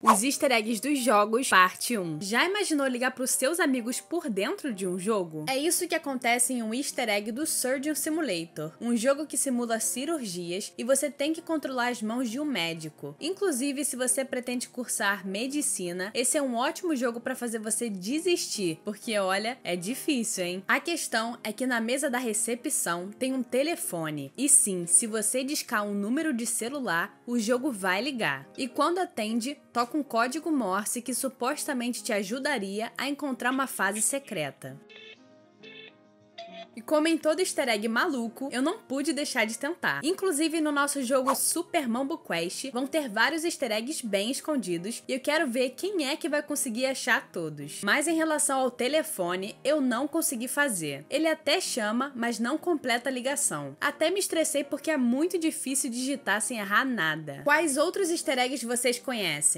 Os easter eggs dos jogos, parte 1. Já imaginou ligar para os seus amigos por dentro de um jogo? É isso que acontece em um easter egg do Surgeon Simulator, um jogo que simula cirurgias e você tem que controlar as mãos de um médico. Inclusive, se você pretende cursar medicina, esse é um ótimo jogo para fazer você desistir, porque olha, é difícil, hein? A questão é que na mesa da recepção tem um telefone. E sim, se você discar um número de celular, o jogo vai ligar. E quando atende, toca com um código Morse que supostamente te ajudaria a encontrar uma fase secreta. E como em todo easter egg maluco, eu não pude deixar de tentar. Inclusive no nosso jogo Super Mambo Quest, vão ter vários easter eggs bem escondidos e eu quero ver quem é que vai conseguir achar todos. Mas em relação ao telefone, eu não consegui fazer. Ele até chama, mas não completa a ligação. Até me estressei porque é muito difícil digitar sem errar nada. Quais outros easter eggs vocês conhecem?